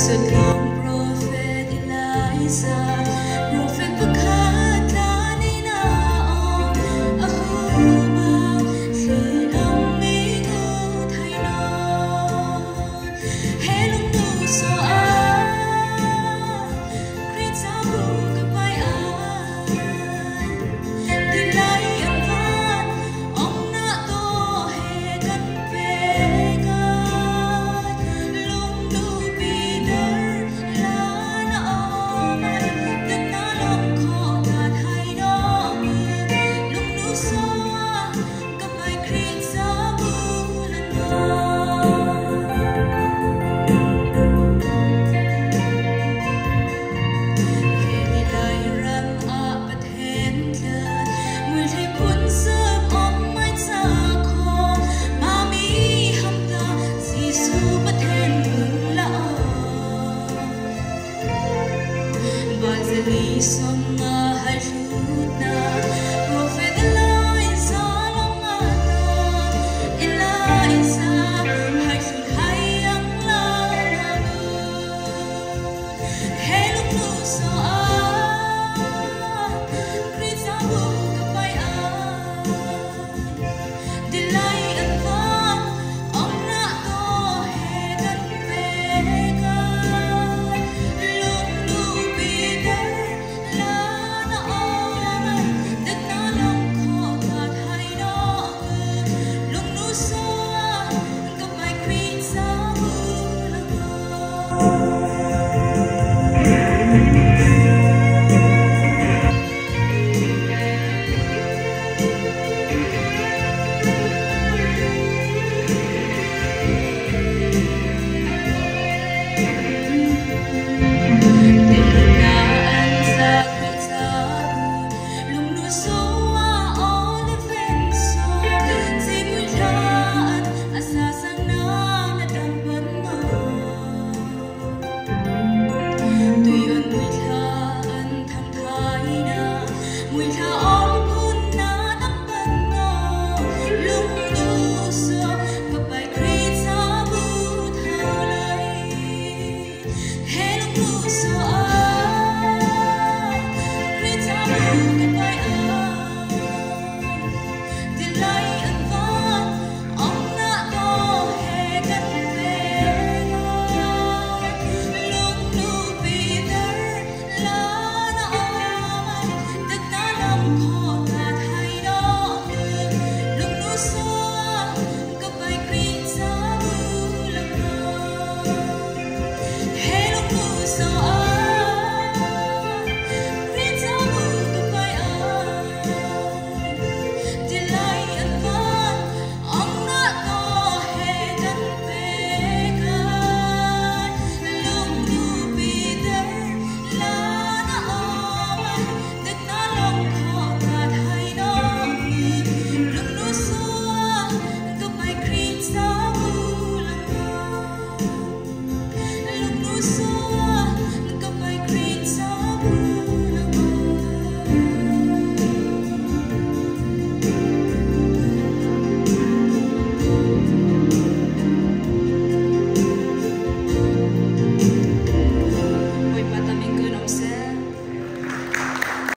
place and